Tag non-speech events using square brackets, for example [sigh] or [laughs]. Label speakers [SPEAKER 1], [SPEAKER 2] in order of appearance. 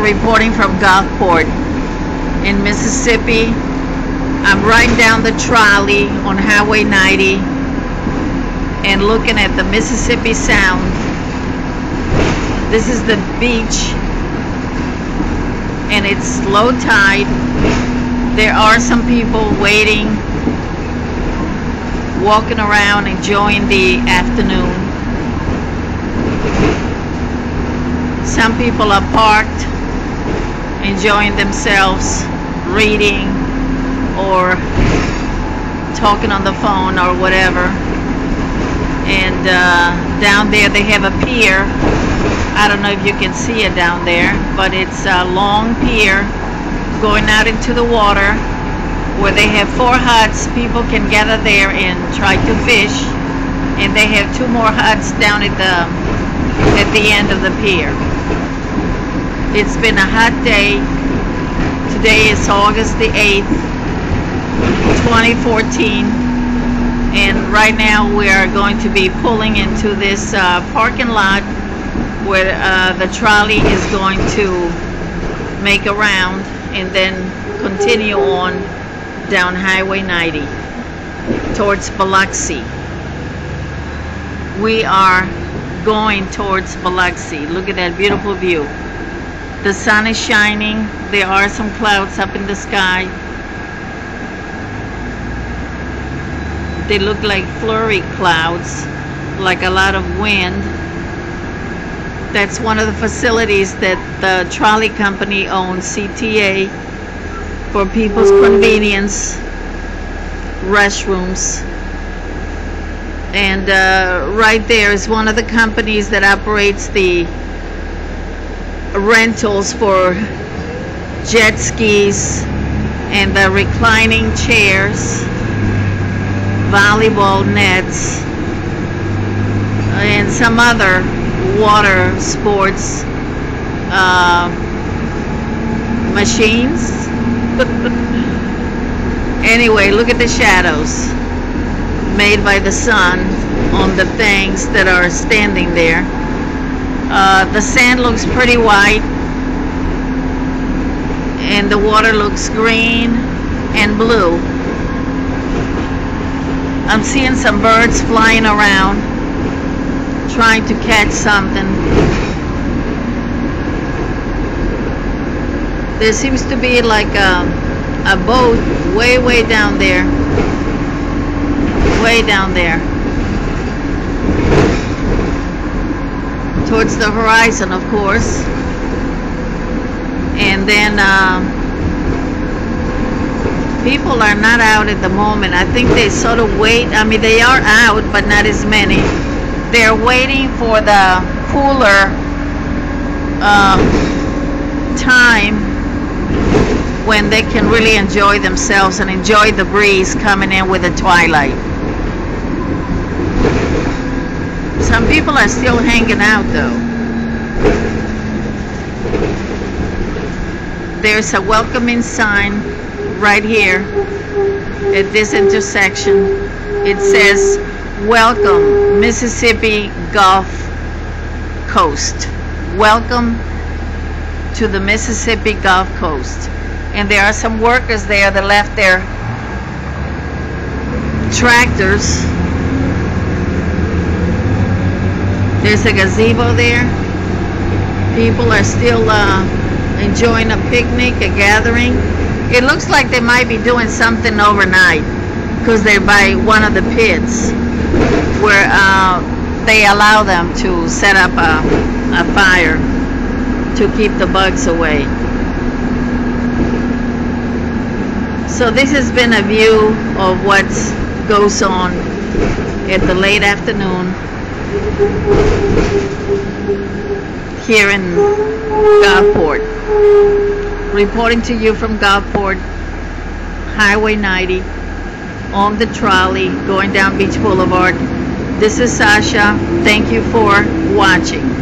[SPEAKER 1] Reporting from Gulfport in Mississippi. I'm riding down the trolley on Highway 90 and looking at the Mississippi Sound. This is the beach and it's low tide. There are some people waiting, walking around, enjoying the afternoon. Some people are parked, enjoying themselves, reading or talking on the phone or whatever. And uh, down there they have a pier. I don't know if you can see it down there, but it's a long pier going out into the water where they have four huts. People can gather there and try to fish. And they have two more huts down at the at the end of the pier. It's been a hot day. Today is August the 8th, 2014. And right now we are going to be pulling into this uh, parking lot where uh, the trolley is going to make a round and then continue on down Highway 90 towards Biloxi. We are going towards Biloxi. Look at that beautiful view. The sun is shining. There are some clouds up in the sky. They look like flurry clouds, like a lot of wind. That's one of the facilities that the trolley company owns, CTA, for people's convenience, restrooms. And uh, right there is one of the companies that operates the rentals for jet skis and the reclining chairs, volleyball nets, and some other water sports uh, machines. [laughs] anyway, look at the shadows made by the sun on the things that are standing there. Uh, the sand looks pretty white and the water looks green and blue. I'm seeing some birds flying around trying to catch something. There seems to be like a, a boat way, way down there. Way down there. Towards the horizon, of course. And then uh, people are not out at the moment. I think they sort of wait. I mean, they are out, but not as many they're waiting for the cooler um, time when they can really enjoy themselves and enjoy the breeze coming in with the twilight. Some people are still hanging out though. There's a welcoming sign right here at this intersection. It says Welcome, Mississippi Gulf Coast. Welcome to the Mississippi Gulf Coast. And there are some workers there that left their tractors. There's a gazebo there. People are still uh, enjoying a picnic, a gathering. It looks like they might be doing something overnight because they're by one of the pits where uh, they allow them to set up a, a fire to keep the bugs away. So this has been a view of what goes on at the late afternoon here in Gulfport. Reporting to you from Gulfport, Highway 90 on the trolley going down Beach Boulevard. This is Sasha. Thank you for watching.